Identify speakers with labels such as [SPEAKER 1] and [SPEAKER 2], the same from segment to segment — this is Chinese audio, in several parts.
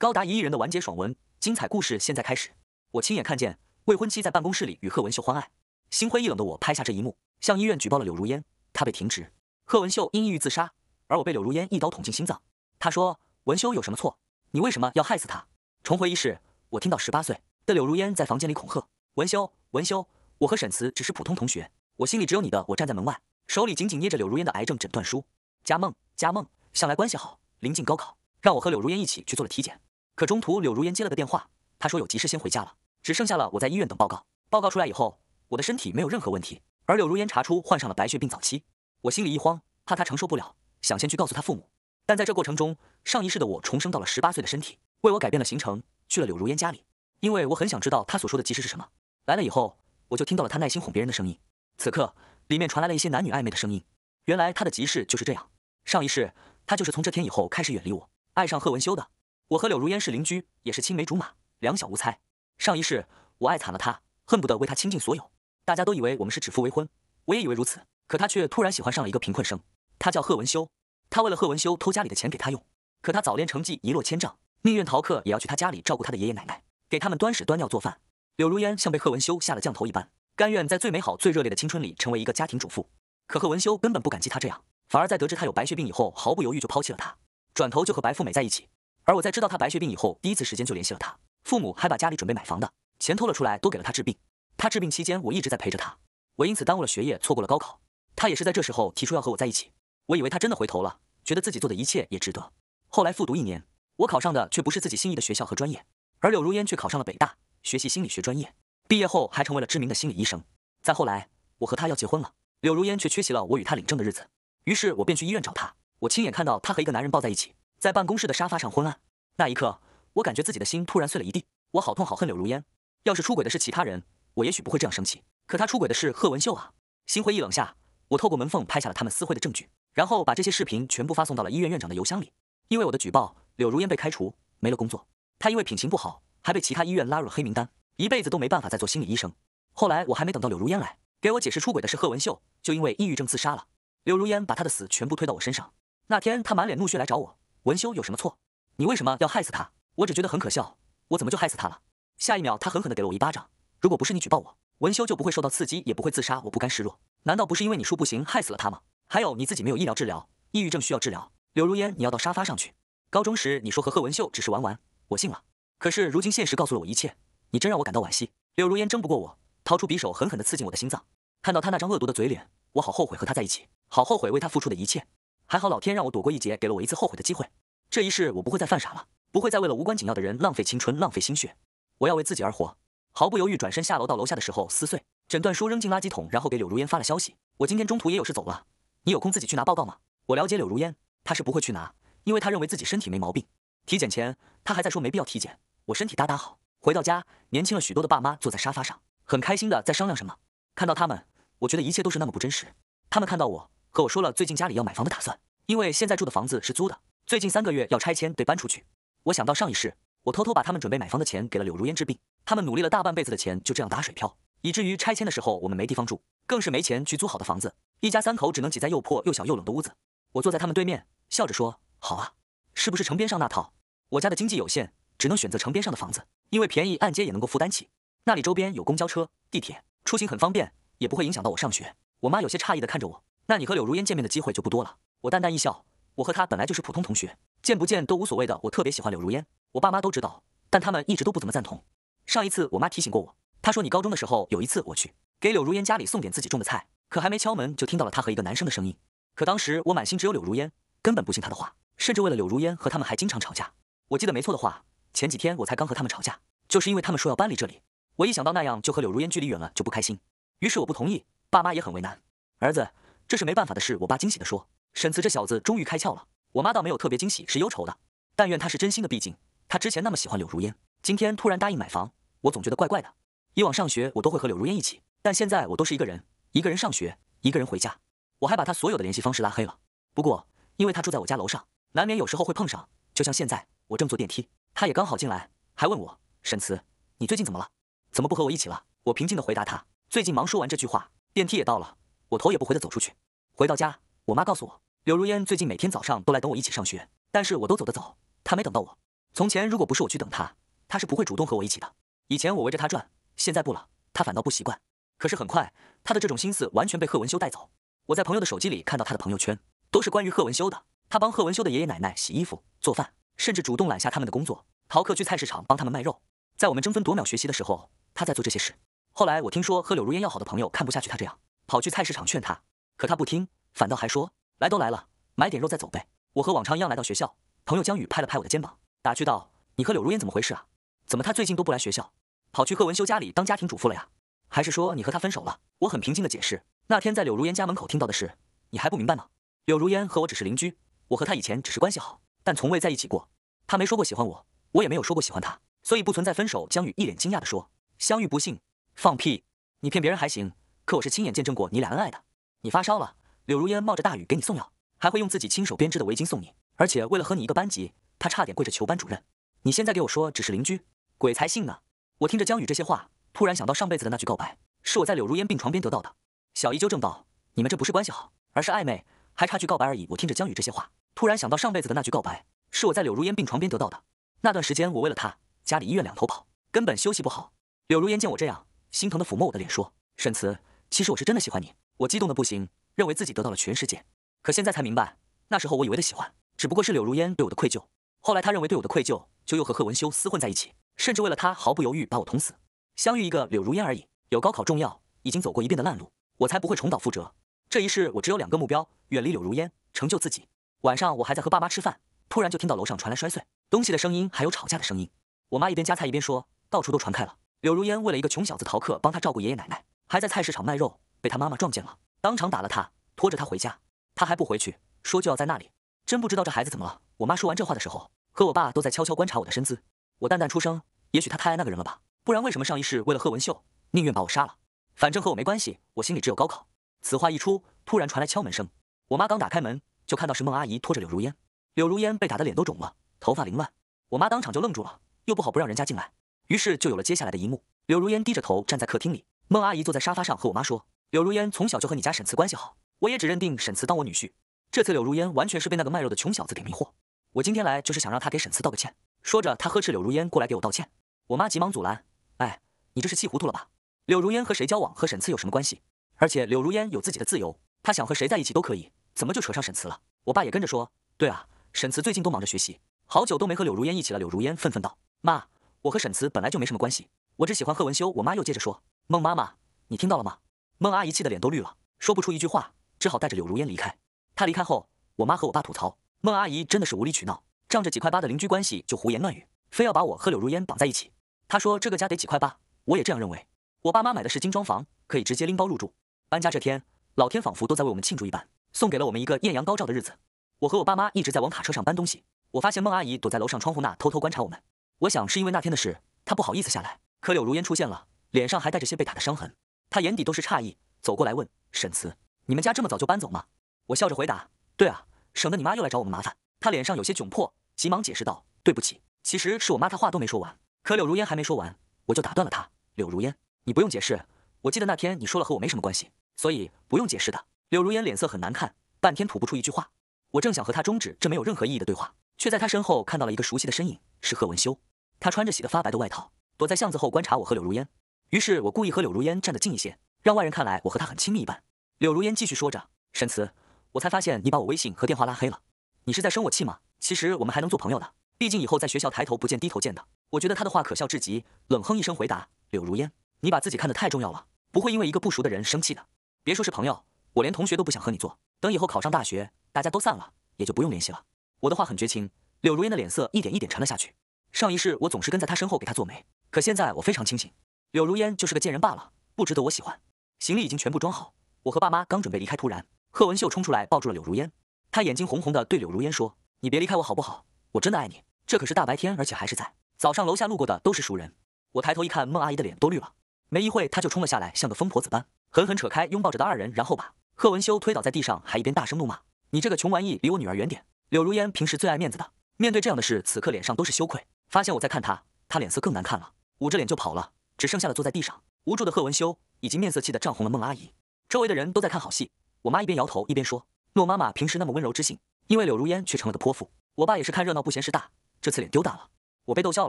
[SPEAKER 1] 高达一亿人的完结爽文，精彩故事现在开始。我亲眼看见未婚妻在办公室里与贺文秀欢爱，心灰意冷的我拍下这一幕，向医院举报了柳如烟，她被停职。贺文秀因抑郁自杀，而我被柳如烟一刀捅进心脏。她说：“文修有什么错？你为什么要害死他？”重回一世，我听到十八岁的柳如烟在房间里恐吓文修：“文修，我和沈慈只是普通同学，我心里只有你的。”我站在门外，手里紧紧捏着柳如烟的癌症诊断书。佳梦，佳梦，向来关系好，临近高考，让我和柳如烟一起去做了体检。可中途柳如烟接了个电话，她说有急事先回家了，只剩下了我在医院等报告。报告出来以后，我的身体没有任何问题，而柳如烟查出患上了白血病早期。我心里一慌，怕她承受不了，想先去告诉她父母。但在这过程中，上一世的我重生到了十八岁的身体，为我改变了行程，去了柳如烟家里，因为我很想知道她所说的急事是什么。来了以后，我就听到了她耐心哄别人的声音。此刻，里面传来了一些男女暧昧的声音。原来她的急事就是这样，上一世她就是从这天以后开始远离我，爱上贺文修的。我和柳如烟是邻居，也是青梅竹马，两小无猜。上一世我爱惨了她，恨不得为她倾尽所有。大家都以为我们是指腹为婚，我也以为如此。可她却突然喜欢上了一个贫困生，他叫贺文修。他为了贺文修偷家里的钱给他用，可他早恋成绩一落千丈，宁愿逃课也要去他家里照顾他的爷爷奶奶，给他们端屎端尿做饭。柳如烟像被贺文修下了降头一般，甘愿在最美好、最热烈的青春里成为一个家庭主妇。可贺文修根本不感激他这样，反而在得知他有白血病以后，毫不犹豫就抛弃了他，转头就和白富美在一起。而我在知道他白血病以后，第一次时间就联系了他，父母还把家里准备买房的钱偷了出来，都给了他治病。他治病期间，我一直在陪着他，我因此耽误了学业，错过了高考。他也是在这时候提出要和我在一起，我以为他真的回头了，觉得自己做的一切也值得。后来复读一年，我考上的却不是自己心仪的学校和专业，而柳如烟却考上了北大，学习心理学专业，毕业后还成为了知名的心理医生。再后来，我和他要结婚了，柳如烟却缺席了我与他领证的日子，于是我便去医院找他，我亲眼看到他和一个男人抱在一起。在办公室的沙发上昏暗，那一刻，我感觉自己的心突然碎了一地。我好痛好恨柳如烟。要是出轨的是其他人，我也许不会这样生气。可他出轨的是贺文秀啊！心灰意冷下，我透过门缝拍下了他们私会的证据，然后把这些视频全部发送到了医院院长的邮箱里。因为我的举报，柳如烟被开除，没了工作。她因为品行不好，还被其他医院拉入了黑名单，一辈子都没办法再做心理医生。后来我还没等到柳如烟来给我解释出轨的是贺文秀，就因为抑郁症自杀了。柳如烟把她的死全部推到我身上。那天她满脸怒血来找我。文修有什么错？你为什么要害死他？我只觉得很可笑，我怎么就害死他了？下一秒，他狠狠地给了我一巴掌。如果不是你举报我，文修就不会受到刺激，也不会自杀。我不甘示弱，难道不是因为你说不行害死了他吗？还有你自己没有医疗治疗，抑郁症需要治疗。柳如烟，你要到沙发上去。高中时你说和贺文秀只是玩玩，我信了。可是如今现实告诉了我一切，你真让我感到惋惜。柳如烟争不过我，掏出匕首狠狠地刺进我的心脏。看到他那张恶毒的嘴脸，我好后悔和他在一起，好后悔为他付出的一切。还好老天让我躲过一劫，给了我一次后悔的机会。这一世我不会再犯傻了，不会再为了无关紧要的人浪费青春、浪费心血。我要为自己而活。毫不犹豫转身下楼，到楼下的时候撕碎诊断书扔进垃圾桶，然后给柳如烟发了消息：我今天中途也有事走了，你有空自己去拿报告吗？我了解柳如烟，她是不会去拿，因为她认为自己身体没毛病。体检前她还在说没必要体检，我身体哒哒好。回到家，年轻了许多的爸妈坐在沙发上，很开心的在商量什么。看到他们，我觉得一切都是那么不真实。他们看到我和我说了最近家里要买房的打算。因为现在住的房子是租的，最近三个月要拆迁，得搬出去。我想到上一世，我偷偷把他们准备买房的钱给了柳如烟治病，他们努力了大半辈子的钱就这样打水漂，以至于拆迁的时候我们没地方住，更是没钱去租好的房子，一家三口只能挤在又破又小又冷的屋子。我坐在他们对面，笑着说：“好啊，是不是城边上那套？我家的经济有限，只能选择城边上的房子，因为便宜，按揭也能够负担起。那里周边有公交车、地铁，出行很方便，也不会影响到我上学。”我妈有些诧异的看着我：“那你和柳如烟见面的机会就不多了。”我淡淡一笑，我和她本来就是普通同学，见不见都无所谓的。我特别喜欢柳如烟，我爸妈都知道，但他们一直都不怎么赞同。上一次我妈提醒过我，她说你高中的时候有一次我去给柳如烟家里送点自己种的菜，可还没敲门就听到了她和一个男生的声音。可当时我满心只有柳如烟，根本不信她的话，甚至为了柳如烟和他们还经常吵架。我记得没错的话，前几天我才刚和他们吵架，就是因为他们说要搬离这里。我一想到那样就和柳如烟距离远了就不开心，于是我不同意，爸妈也很为难。儿子，这是没办法的事。我爸惊喜地说。沈慈这小子终于开窍了，我妈倒没有特别惊喜，是忧愁的。但愿他是真心的，毕竟他之前那么喜欢柳如烟，今天突然答应买房，我总觉得怪怪的。以往上学我都会和柳如烟一起，但现在我都是一个人，一个人上学，一个人回家。我还把他所有的联系方式拉黑了。不过因为他住在我家楼上，难免有时候会碰上。就像现在，我正坐电梯，他也刚好进来，还问我沈慈，你最近怎么了？怎么不和我一起了？我平静的回答他，最近忙。说完这句话，电梯也到了，我头也不回的走出去。回到家。我妈告诉我，柳如烟最近每天早上都来等我一起上学，但是我都走的早，她没等到我。从前如果不是我去等她，她是不会主动和我一起的。以前我围着她转，现在不了，她反倒不习惯。可是很快，她的这种心思完全被贺文修带走。我在朋友的手机里看到他的朋友圈，都是关于贺文修的。他帮贺文修的爷爷奶奶洗衣服、做饭，甚至主动揽下他们的工作，逃课去菜市场帮他们卖肉。在我们争分夺秒学习的时候，他在做这些事。后来我听说和柳如烟要好的朋友看不下去他这样，跑去菜市场劝他，可他不听，反倒还说来都来了，买点肉再走呗。我和往常一样来到学校，朋友江宇拍了拍我的肩膀，打趣道：“你和柳如烟怎么回事啊？怎么他最近都不来学校，跑去贺文修家里当家庭主妇了呀？还是说你和他分手了？”我很平静的解释：“那天在柳如烟家门口听到的事，你还不明白吗？柳如烟和我只是邻居，我和他以前只是关系好，但从未在一起过。他没说过喜欢我，我也没有说过喜欢他。”所以不存在分手。江宇一脸惊讶地说：“相遇不幸，放屁！你骗别人还行，可我是亲眼见证过你俩恩爱的。你发烧了，柳如烟冒着大雨给你送药，还会用自己亲手编织的围巾送你，而且为了和你一个班级，她差点跪着求班主任。你现在给我说只是邻居，鬼才信呢！”我听着江宇这些话，突然想到上辈子的那句告白，是我在柳如烟病床边得到的。小姨纠正道：“你们这不是关系好，而是暧昧，还差句告白而已。”我听着江宇这些话，突然想到上辈子的那句告白，是我在柳如烟病床边得到的。那段时间我为了她。家里医院两头跑，根本休息不好。柳如烟见我这样，心疼的抚摸我的脸，说：“沈慈，其实我是真的喜欢你。”我激动的不行，认为自己得到了全世界。可现在才明白，那时候我以为的喜欢，只不过是柳如烟对我的愧疚。后来他认为对我的愧疚，就又和贺文修厮混在一起，甚至为了他毫不犹豫把我捅死。相遇一个柳如烟而已，有高考重要，已经走过一遍的烂路，我才不会重蹈覆辙。这一世我只有两个目标：远离柳如烟，成就自己。晚上我还在和爸妈吃饭，突然就听到楼上传来摔碎东西的声音，还有吵架的声音。我妈一边夹菜一边说：“到处都传开了，柳如烟为了一个穷小子逃课，帮他照顾爷爷奶奶，还在菜市场卖肉，被他妈妈撞见了，当场打了他，拖着他回家，他还不回去，说就要在那里。真不知道这孩子怎么了。”我妈说完这话的时候，和我爸都在悄悄观察我的身姿。我淡淡出声：“也许他太爱那个人了吧，不然为什么上一世为了贺文秀，宁愿把我杀了？反正和我没关系，我心里只有高考。”此话一出，突然传来敲门声。我妈刚打开门，就看到是孟阿姨拖着柳如烟。柳如烟被打得脸都肿了，头发凌乱，我妈当场就愣住了。又不好不让人家进来，于是就有了接下来的一幕。柳如烟低着头站在客厅里，孟阿姨坐在沙发上和我妈说：“柳如烟从小就和你家沈慈关系好，我也只认定沈慈当我女婿。这次柳如烟完全是被那个卖肉的穷小子给迷惑。我今天来就是想让他给沈慈道个歉。”说着，他呵斥柳如烟过来给我道歉。我妈急忙阻拦：“哎，你这是气糊涂了吧？柳如烟和谁交往和沈慈有什么关系？而且柳如烟有自己的自由，她想和谁在一起都可以，怎么就扯上沈慈了？”我爸也跟着说：“对啊，沈慈最近都忙着学习，好久都没和柳如烟一起了。”柳如烟愤愤道。妈，我和沈慈本来就没什么关系，我只喜欢贺文修。我妈又接着说：“孟妈妈，你听到了吗？”孟阿姨气得脸都绿了，说不出一句话，只好带着柳如烟离开。她离开后，我妈和我爸吐槽：“孟阿姨真的是无理取闹，仗着几块八的邻居关系就胡言乱语，非要把我和柳如烟绑在一起。”她说：“这个家得几块八，我也这样认为。”我爸妈买的是精装房，可以直接拎包入住。搬家这天，老天仿佛都在为我们庆祝一般，送给了我们一个艳阳高照的日子。我和我爸妈一直在往卡车上搬东西，我发现孟阿姨躲在楼上窗户那偷偷观察我们。我想是因为那天的事，她不好意思下来。可柳如烟出现了，脸上还带着些被打的伤痕，他眼底都是诧异，走过来问沈慈：“你们家这么早就搬走吗？”我笑着回答：“对啊，省得你妈又来找我们麻烦。”他脸上有些窘迫，急忙解释道：“对不起，其实是我妈。”她话都没说完，可柳如烟还没说完，我就打断了她：“柳如烟，你不用解释，我记得那天你说了和我没什么关系，所以不用解释的。”柳如烟脸色很难看，半天吐不出一句话。我正想和她终止这没有任何意义的对话，却在她身后看到了一个熟悉的身影，是贺文修。他穿着洗得发白的外套，躲在巷子后观察我和柳如烟。于是我故意和柳如烟站得近一些，让外人看来我和她很亲密一般。柳如烟继续说着：“沈慈，我才发现你把我微信和电话拉黑了，你是在生我气吗？其实我们还能做朋友的，毕竟以后在学校抬头不见低头见的。”我觉得他的话可笑至极，冷哼一声回答：“柳如烟，你把自己看得太重要了，不会因为一个不熟的人生气的。别说是朋友，我连同学都不想和你做。等以后考上大学，大家都散了，也就不用联系了。”我的话很绝情，柳如烟的脸色一点一点沉了下去。上一世我总是跟在他身后给他做媒，可现在我非常清醒，柳如烟就是个贱人罢了，不值得我喜欢。行李已经全部装好，我和爸妈刚准备离开，突然贺文秀冲出来抱住了柳如烟，他眼睛红红的对柳如烟说：“你别离开我好不好？我真的爱你。这可是大白天，而且还是在早上，楼下路过的都是熟人。”我抬头一看，孟阿姨的脸都绿了。没一会，她就冲了下来，像个疯婆子般狠狠扯开拥抱着的二人，然后把贺文修推倒在地上，还一边大声怒骂：“你这个穷玩意，离我女儿远点！”柳如烟平时最爱面子的，面对这样的事，此刻脸上都是羞愧。发现我在看他，他脸色更难看了，捂着脸就跑了，只剩下了坐在地上无助的贺文修，以及面色气得涨红了孟阿姨。周围的人都在看好戏，我妈一边摇头一边说：“诺妈妈平时那么温柔知性，因为柳如烟却成了个泼妇。”我爸也是看热闹不嫌事大，这次脸丢大了。我被逗笑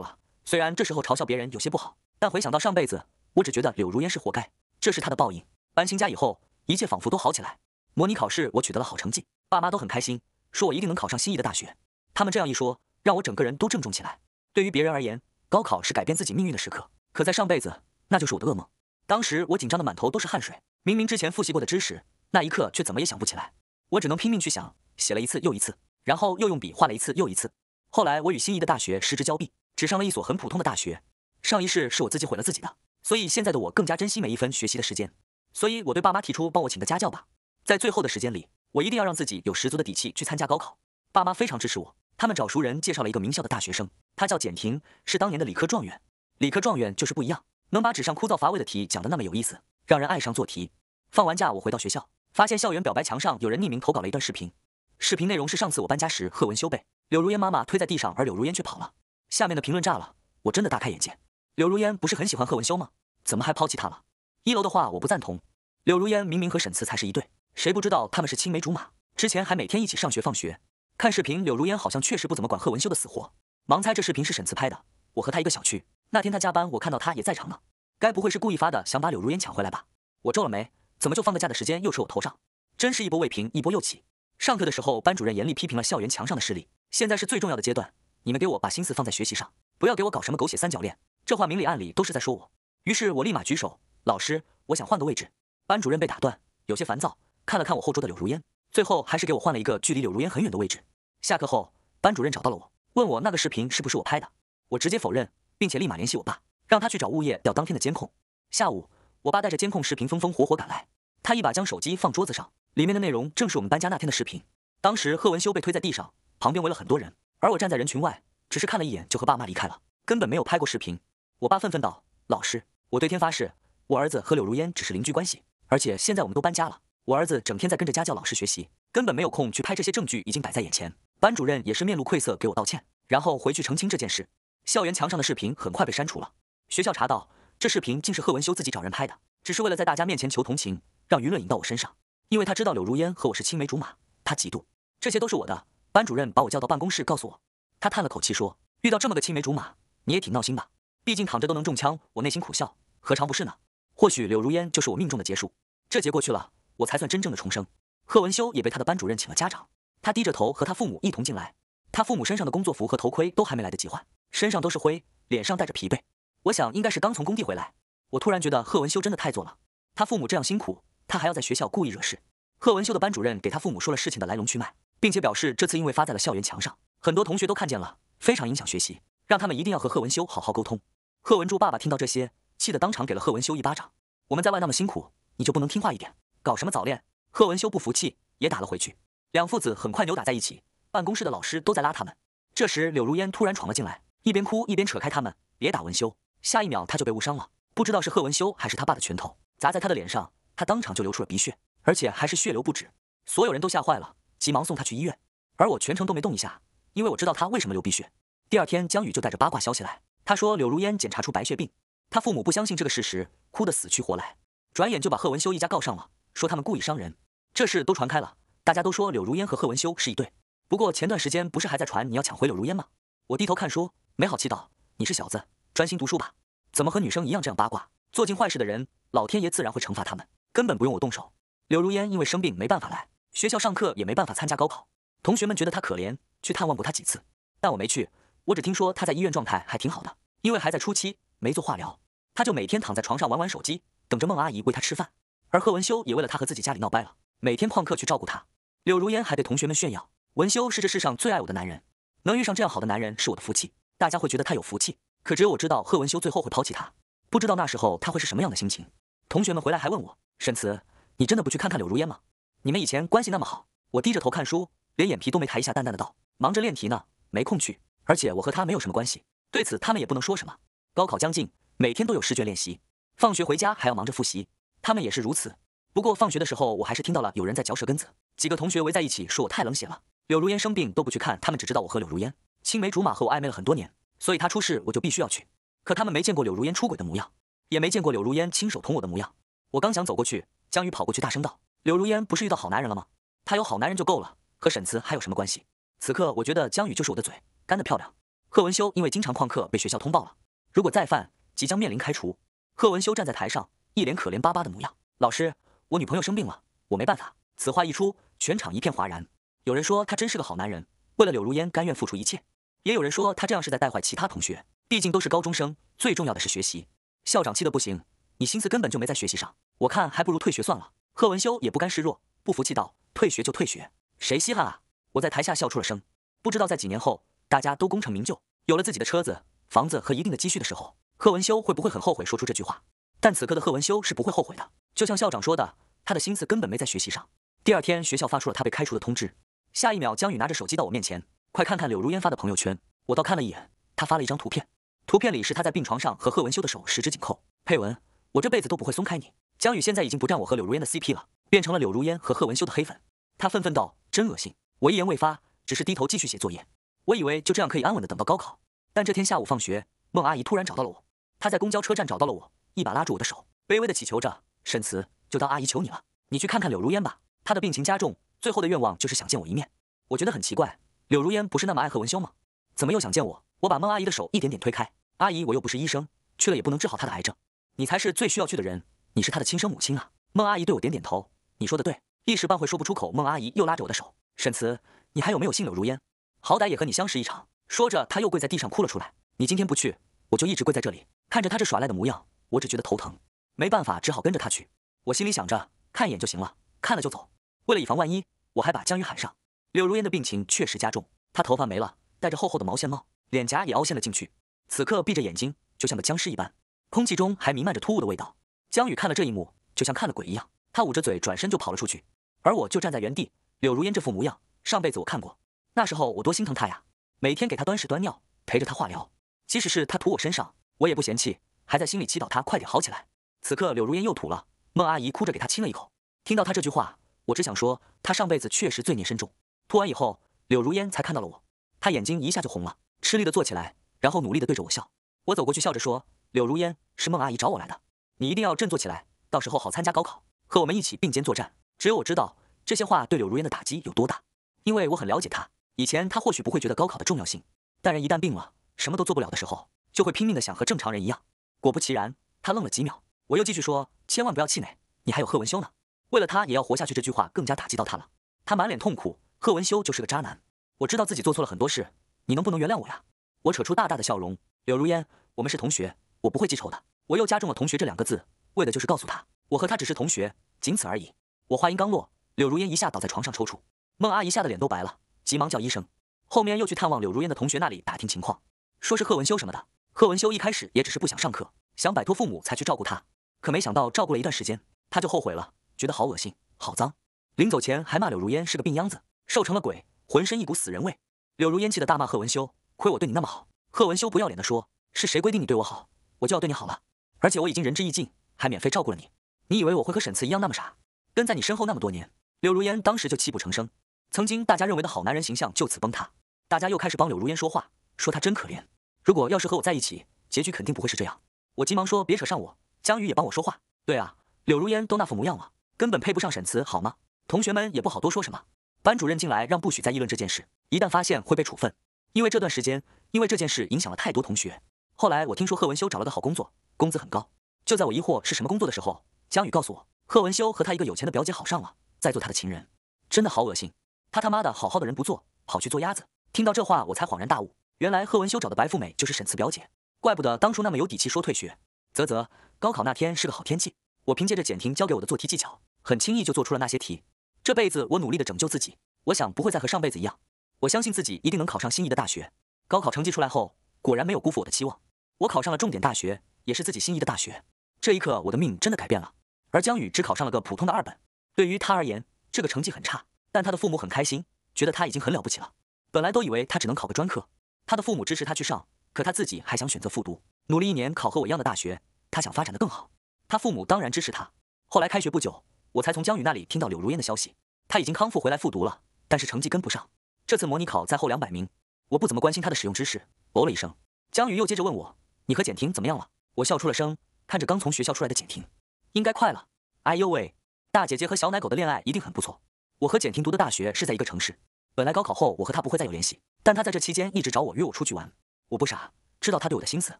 [SPEAKER 1] 了。虽然这时候嘲笑别人有些不好，但回想到上辈子，我只觉得柳如烟是活该，这是她的报应。搬新家以后，一切仿佛都好起来。模拟考试我取得了好成绩，爸妈都很开心，说我一定能考上心仪的大学。他们这样一说，让我整个人都郑重起来。对于别人而言，高考是改变自己命运的时刻，可在上辈子，那就是我的噩梦。当时我紧张的满头都是汗水，明明之前复习过的知识，那一刻却怎么也想不起来。我只能拼命去想，写了一次又一次，然后又用笔画了一次又一次。后来我与心仪的大学失之交臂，只上了一所很普通的大学。上一世是我自己毁了自己的，所以现在的我更加珍惜每一分学习的时间。所以我对爸妈提出帮我请个家教吧，在最后的时间里，我一定要让自己有十足的底气去参加高考。爸妈非常支持我，他们找熟人介绍了一个名校的大学生，他叫简婷，是当年的理科状元。理科状元就是不一样，能把纸上枯燥乏味的题讲得那么有意思，让人爱上做题。放完假我回到学校，发现校园表白墙上有人匿名投稿了一段视频，视频内容是上次我搬家时贺文修被柳如烟妈妈推在地上，而柳如烟却跑了。下面的评论炸了，我真的大开眼界。柳如烟不是很喜欢贺文修吗？怎么还抛弃他了？一楼的话我不赞同。柳如烟明明和沈慈才是一对，谁不知道他们是青梅竹马？之前还每天一起上学放学。看视频，柳如烟好像确实不怎么管贺文修的死活。盲猜这视频是沈慈拍的。我和他一个小区，那天他加班，我看到他也在场呢。该不会是故意发的，想把柳如烟抢回来吧？我皱了眉，怎么就放个假的时间又扯我头上？真是一波未平，一波又起。上课的时候，班主任严厉批评了校园墙上的事例。现在是最重要的阶段，你们给我把心思放在学习上，不要给我搞什么狗血三角恋。这话明里暗里都是在说我。于是我立马举手，老师，我想换个位置。班主任被打断，有些烦躁，看了看我后桌的柳如烟，最后还是给我换了一个距离柳如烟很远的位置。下课后，班主任找到了我，问我那个视频是不是我拍的。我直接否认，并且立马联系我爸，让他去找物业调当天的监控。下午，我爸带着监控视频风风火火赶来，他一把将手机放桌子上，里面的内容正是我们搬家那天的视频。当时贺文修被推在地上，旁边围了很多人，而我站在人群外，只是看了一眼就和爸妈离开了，根本没有拍过视频。我爸愤愤道：“老师，我对天发誓，我儿子和柳如烟只是邻居关系，而且现在我们都搬家了，我儿子整天在跟着家教老师学习，根本没有空去拍这些证据，已经摆在眼前。”班主任也是面露愧色给我道歉，然后回去澄清这件事。校园墙上的视频很快被删除了，学校查到这视频竟是贺文修自己找人拍的，只是为了在大家面前求同情，让舆论引到我身上，因为他知道柳如烟和我是青梅竹马，他嫉妒。这些都是我的。班主任把我叫到办公室，告诉我，他叹了口气说：“遇到这么个青梅竹马，你也挺闹心吧？毕竟躺着都能中枪。”我内心苦笑，何尝不是呢？或许柳如烟就是我命中的结束。这劫过去了，我才算真正的重生。贺文修也被他的班主任请了家长，他低着头和他父母一同进来。他父母身上的工作服和头盔都还没来得及换，身上都是灰，脸上带着疲惫。我想应该是刚从工地回来。我突然觉得贺文修真的太作了。他父母这样辛苦，他还要在学校故意惹事。贺文修的班主任给他父母说了事情的来龙去脉。并且表示，这次因为发在了校园墙上，很多同学都看见了，非常影响学习，让他们一定要和贺文修好好沟通。贺文柱爸爸听到这些，气得当场给了贺文修一巴掌。我们在外那么辛苦，你就不能听话一点，搞什么早恋？贺文修不服气，也打了回去。两父子很快扭打在一起，办公室的老师都在拉他们。这时，柳如烟突然闯了进来，一边哭一边扯开他们，别打文修。下一秒，他就被误伤了，不知道是贺文修还是他爸的拳头砸在他的脸上，他当场就流出了鼻血，而且还是血流不止。所有人都吓坏了。急忙送他去医院，而我全程都没动一下，因为我知道他为什么流鼻血。第二天，江宇就带着八卦消息来，他说柳如烟检查出白血病，他父母不相信这个事实，哭得死去活来，转眼就把贺文修一家告上了，说他们故意伤人。这事都传开了，大家都说柳如烟和贺文修是一对。不过前段时间不是还在传你要抢回柳如烟吗？我低头看书，没好气道：“你是小子，专心读书吧，怎么和女生一样这样八卦？做尽坏事的人，老天爷自然会惩罚他们，根本不用我动手。”柳如烟因为生病没办法来。学校上课也没办法参加高考，同学们觉得她可怜，去探望过她几次，但我没去。我只听说她在医院状态还挺好的，因为还在初期，没做化疗，她就每天躺在床上玩玩手机，等着孟阿姨喂她吃饭。而贺文修也为了她和自己家里闹掰了，每天旷课去照顾她。柳如烟还对同学们炫耀，文修是这世上最爱我的男人，能遇上这样好的男人是我的福气。大家会觉得他有福气，可只有我知道贺文修最后会抛弃他，不知道那时候他会是什么样的心情。同学们回来还问我，沈慈，你真的不去看看柳如烟吗？你们以前关系那么好，我低着头看书，连眼皮都没抬一下，淡淡的道：“忙着练题呢，没空去。而且我和他没有什么关系，对此他们也不能说什么。高考将近，每天都有试卷练习，放学回家还要忙着复习，他们也是如此。不过放学的时候，我还是听到了有人在嚼舌根子，几个同学围在一起说我太冷血了。柳如烟生病都不去看，他们只知道我和柳如烟青梅竹马，和我暧昧了很多年，所以他出事我就必须要去。可他们没见过柳如烟出轨的模样，也没见过柳如烟亲手捅我的模样。我刚想走过去，江宇跑过去大声道。”柳如烟不是遇到好男人了吗？她有好男人就够了，和沈慈还有什么关系？此刻我觉得江宇就是我的嘴，干得漂亮。贺文修因为经常旷课被学校通报了，如果再犯，即将面临开除。贺文修站在台上，一脸可怜巴巴的模样。老师，我女朋友生病了，我没办法。此话一出，全场一片哗然。有人说他真是个好男人，为了柳如烟甘愿付出一切；也有人说他这样是在带坏其他同学。毕竟都是高中生，最重要的是学习。校长气得不行，你心思根本就没在学习上，我看还不如退学算了。贺文修也不甘示弱，不服气道：“退学就退学，谁稀罕啊？”我在台下笑出了声。不知道在几年后，大家都功成名就，有了自己的车子、房子和一定的积蓄的时候，贺文修会不会很后悔说出这句话？但此刻的贺文修是不会后悔的。就像校长说的，他的心思根本没在学习上。第二天，学校发出了他被开除的通知。下一秒，江宇拿着手机到我面前：“快看看柳如烟发的朋友圈。”我倒看了一眼，他发了一张图片。图片里是他在病床上和贺文修的手十指紧扣，配文：我这辈子都不会松开你。江宇现在已经不占我和柳如烟的 CP 了，变成了柳如烟和贺文修的黑粉。他愤愤道：真恶心！我一言未发，只是低头继续写作业。我以为就这样可以安稳的等到高考，但这天下午放学，孟阿姨突然找到了我。她在公交车站找到了我，一把拉住我的手，卑微的祈求着：沈慈，就当阿姨求你了，你去看看柳如烟吧。她的病情加重，最后的愿望就是想见我一面。我觉得很奇怪，柳如烟不是那么爱贺文修吗？怎么又想见我？我把孟阿姨的手一点点推开，阿姨，我又不是医生，去了也不能治好她的癌症，你才是最需要去的人，你是她的亲生母亲啊。孟阿姨对我点点头，你说的对，一时半会说不出口。孟阿姨又拉着我的手，沈慈，你还有没有信柳如烟？好歹也和你相识一场。说着，她又跪在地上哭了出来。你今天不去，我就一直跪在这里，看着她这耍赖的模样，我只觉得头疼。没办法，只好跟着她去。我心里想着，看一眼就行了，看了就走。为了以防万一，我还把江宇喊上。柳如烟的病情确实加重，她头发没了，戴着厚厚的毛线帽。脸颊也凹陷了进去，此刻闭着眼睛，就像个僵尸一般，空气中还弥漫着突兀的味道。江宇看了这一幕，就像看了鬼一样，他捂着嘴转身就跑了出去，而我就站在原地。柳如烟这副模样，上辈子我看过，那时候我多心疼她呀，每天给她端屎端尿，陪着她化疗，即使是她吐我身上，我也不嫌弃，还在心里祈祷她快点好起来。此刻柳如烟又吐了，孟阿姨哭着给她亲了一口。听到她这句话，我只想说，她上辈子确实罪孽深重。哭完以后，柳如烟才看到了我，她眼睛一下就红了。吃力的坐起来，然后努力的对着我笑。我走过去笑着说：“柳如烟，是孟阿姨找我来的，你一定要振作起来，到时候好参加高考，和我们一起并肩作战。”只有我知道这些话对柳如烟的打击有多大，因为我很了解她。以前她或许不会觉得高考的重要性，但人一旦病了，什么都做不了的时候，就会拼命的想和正常人一样。果不其然，她愣了几秒，我又继续说：“千万不要气馁，你还有贺文修呢。为了他也要活下去。”这句话更加打击到他了，他满脸痛苦。贺文修就是个渣男，我知道自己做错了很多事。你能不能原谅我呀？我扯出大大的笑容。柳如烟，我们是同学，我不会记仇的。我又加重了“同学”这两个字，为的就是告诉他，我和他只是同学，仅此而已。我话音刚落，柳如烟一下倒在床上抽搐，孟阿姨吓得脸都白了，急忙叫医生。后面又去探望柳如烟的同学那里打听情况，说是贺文修什么的。贺文修一开始也只是不想上课，想摆脱父母才去照顾他，可没想到照顾了一段时间，他就后悔了，觉得好恶心，好脏。临走前还骂柳如烟是个病秧子，瘦成了鬼，浑身一股死人味。柳如烟气得大骂贺文修：“亏我对你那么好。”贺文修不要脸的说：“是谁规定你对我好，我就要对你好了？而且我已经仁至义尽，还免费照顾了你。你以为我会和沈慈一样那么傻，跟在你身后那么多年？”柳如烟当时就泣不成声，曾经大家认为的好男人形象就此崩塌。大家又开始帮柳如烟说话，说她真可怜。如果要是和我在一起，结局肯定不会是这样。我急忙说：“别扯上我。”江宇也帮我说话：“对啊，柳如烟都那副模样了，根本配不上沈慈，好吗？”同学们也不好多说什么。班主任进来，让不许再议论这件事，一旦发现会被处分。因为这段时间，因为这件事影响了太多同学。后来我听说贺文修找了个好工作，工资很高。就在我疑惑是什么工作的时候，江宇告诉我，贺文修和他一个有钱的表姐好上了，在做他的情人，真的好恶心。他他妈的好好的人不做，跑去做鸭子。听到这话，我才恍然大悟，原来贺文修找的白富美就是沈慈表姐，怪不得当初那么有底气说退学。啧啧，高考那天是个好天气，我凭借着简婷教给我的做题技巧，很轻易就做出了那些题。这辈子我努力的拯救自己，我想不会再和上辈子一样。我相信自己一定能考上心仪的大学。高考成绩出来后，果然没有辜负我的期望，我考上了重点大学，也是自己心仪的大学。这一刻，我的命真的改变了。而江宇只考上了个普通的二本，对于他而言，这个成绩很差，但他的父母很开心，觉得他已经很了不起了。本来都以为他只能考个专科，他的父母支持他去上，可他自己还想选择复读，努力一年考和我一样的大学，他想发展的更好。他父母当然支持他。后来开学不久。我才从江宇那里听到柳如烟的消息，他已经康复回来复读了，但是成绩跟不上。这次模拟考在后两百名，我不怎么关心他的使用知识。哦了一声，江宇又接着问我：“你和简婷怎么样了？”我笑出了声，看着刚从学校出来的简婷，应该快了。哎呦喂，大姐姐和小奶狗的恋爱一定很不错。我和简婷读的大学是在一个城市，本来高考后我和她不会再有联系，但她在这期间一直找我约我出去玩。我不傻，知道她对我的心思，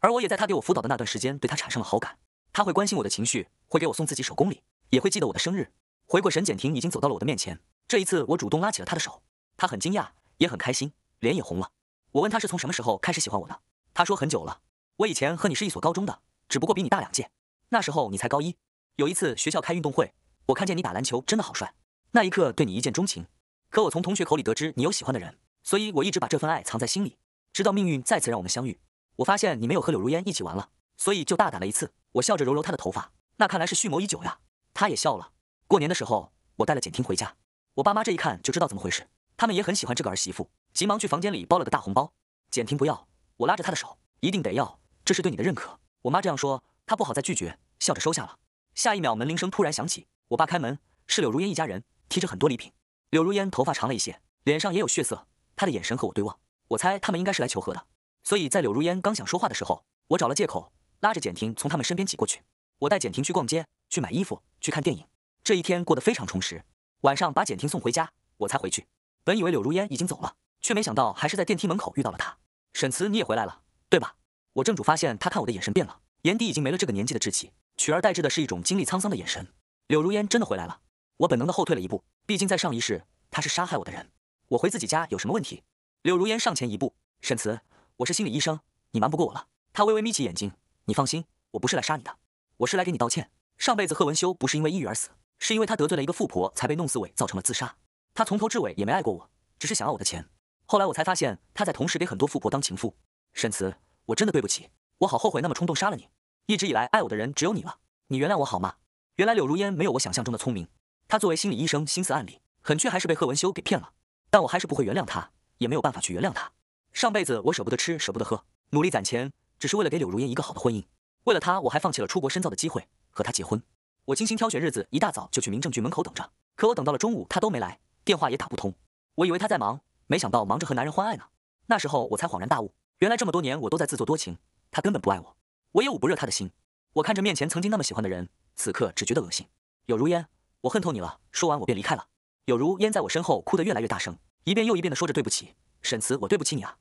[SPEAKER 1] 而我也在她给我辅导的那段时间对她产生了好感。她会关心我的情绪，会给我送自己手工礼，也会记得我的生日。回过神，简婷已经走到了我的面前。这一次，我主动拉起了她的手，她很惊讶，也很开心，脸也红了。我问她是从什么时候开始喜欢我的，她说很久了。我以前和你是一所高中的，只不过比你大两届，那时候你才高一。有一次学校开运动会，我看见你打篮球真的好帅，那一刻对你一见钟情。可我从同学口里得知你有喜欢的人，所以我一直把这份爱藏在心里，直到命运再次让我们相遇。我发现你没有和柳如烟一起玩了，所以就大胆了一次。我笑着揉揉她的头发，那看来是蓄谋已久呀。她也笑了。过年的时候，我带了简婷回家，我爸妈这一看就知道怎么回事，他们也很喜欢这个儿媳妇，急忙去房间里包了个大红包。简婷不要，我拉着她的手，一定得要，这是对你的认可。我妈这样说，她不好再拒绝，笑着收下了。下一秒，门铃声突然响起，我爸开门，是柳如烟一家人，提着很多礼品。柳如烟头发长了一些，脸上也有血色，她的眼神和我对望，我猜他们应该是来求和的。所以在柳如烟刚想说话的时候，我找了借口。拉着简婷从他们身边挤过去，我带简婷去逛街，去买衣服，去看电影。这一天过得非常充实。晚上把简婷送回家，我才回去。本以为柳如烟已经走了，却没想到还是在电梯门口遇到了她。沈慈，你也回来了，对吧？我正主发现他看我的眼神变了，眼底已经没了这个年纪的稚气，取而代之的是一种经历沧桑的眼神。柳如烟真的回来了，我本能的后退了一步，毕竟在上一世他是杀害我的人。我回自己家有什么问题？柳如烟上前一步，沈慈，我是心理医生，你瞒不过我了。他微微眯起眼睛。你放心，我不是来杀你的，我是来给你道歉。上辈子贺文修不是因为抑郁而死，是因为他得罪了一个富婆才被弄死尾，造成了自杀。他从头至尾也没爱过我，只是想要我的钱。后来我才发现他在同时给很多富婆当情妇。沈慈，我真的对不起，我好后悔那么冲动杀了你。一直以来爱我的人只有你了，你原谅我好吗？原来柳如烟没有我想象中的聪明，她作为心理医生心思暗里，很却还是被贺文修给骗了。但我还是不会原谅她，也没有办法去原谅她。上辈子我舍不得吃，舍不得喝，努力攒钱。只是为了给柳如烟一个好的婚姻，为了她，我还放弃了出国深造的机会和她结婚。我精心挑选日子，一大早就去民政局门口等着。可我等到了中午，她都没来，电话也打不通。我以为她在忙，没想到忙着和男人欢爱呢。那时候我才恍然大悟，原来这么多年我都在自作多情，她根本不爱我，我也捂不热她的心。我看着面前曾经那么喜欢的人，此刻只觉得恶心。有如烟，我恨透你了。说完我便离开了。有如烟在我身后哭得越来越大声，一遍又一遍地说着对不起，沈慈，我对不起你啊。